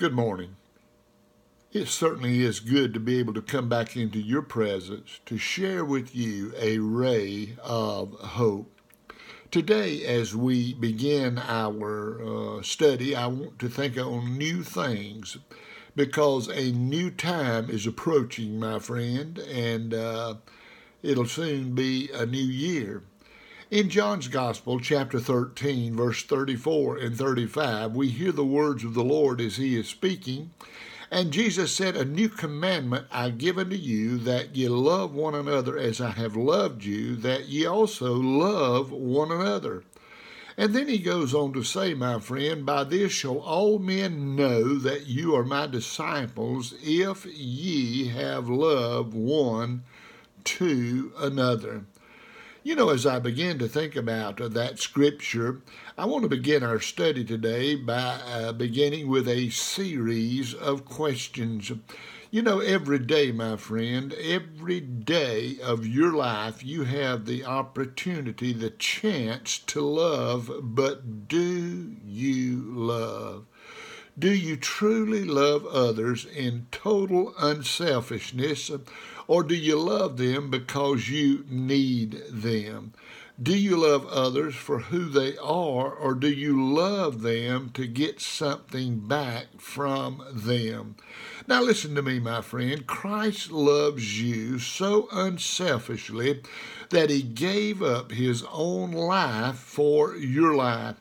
Good morning. It certainly is good to be able to come back into your presence to share with you a ray of hope. Today, as we begin our uh, study, I want to think on new things because a new time is approaching, my friend, and uh, it'll soon be a new year. In John's Gospel, chapter 13, verse 34 and 35, we hear the words of the Lord as he is speaking. And Jesus said, A new commandment I give unto you, that ye love one another as I have loved you, that ye also love one another. And then he goes on to say, My friend, by this shall all men know that you are my disciples, if ye have love one to another. You know, as I begin to think about uh, that scripture, I want to begin our study today by uh, beginning with a series of questions. You know, every day, my friend, every day of your life, you have the opportunity, the chance to love, but do you love? Do you truly love others in total unselfishness, or do you love them because you need them? Do you love others for who they are, or do you love them to get something back from them? Now, listen to me, my friend. Christ loves you so unselfishly that he gave up his own life for your life.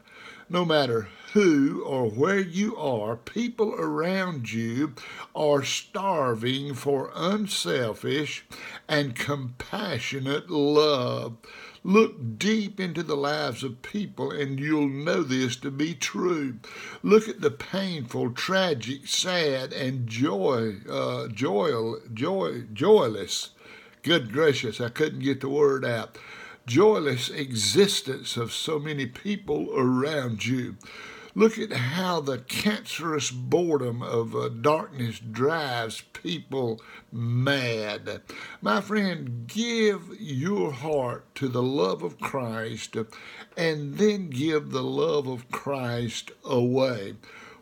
No matter who or where you are, people around you are starving for unselfish and compassionate love. Look deep into the lives of people and you'll know this to be true. Look at the painful, tragic, sad, and joy, uh, joy, joy, joyless. Good gracious, I couldn't get the word out. Joyless existence of so many people around you. Look at how the cancerous boredom of uh, darkness drives people mad. My friend, give your heart to the love of Christ and then give the love of Christ away.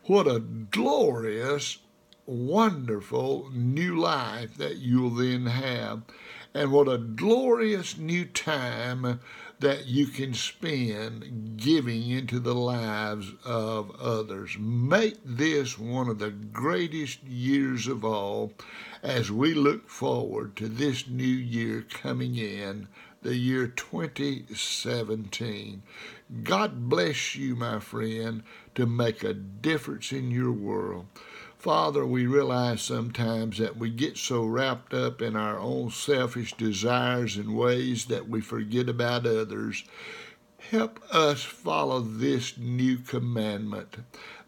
What a glorious, wonderful new life that you'll then have. And what a glorious new time that you can spend giving into the lives of others. Make this one of the greatest years of all as we look forward to this new year coming in, the year 2017. God bless you, my friend, to make a difference in your world. Father, we realize sometimes that we get so wrapped up in our own selfish desires and ways that we forget about others. Help us follow this new commandment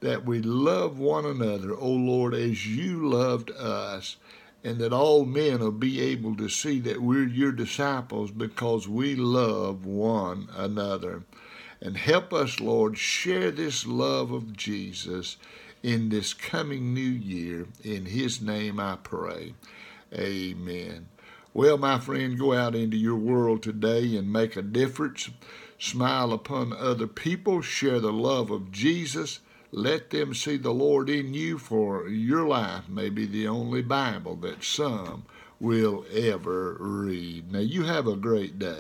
that we love one another, O Lord, as you loved us, and that all men will be able to see that we're your disciples because we love one another. And help us, Lord, share this love of Jesus in this coming new year. In His name I pray. Amen. Well, my friend, go out into your world today and make a difference. Smile upon other people. Share the love of Jesus. Let them see the Lord in you, for your life may be the only Bible that some will ever read. Now, you have a great day.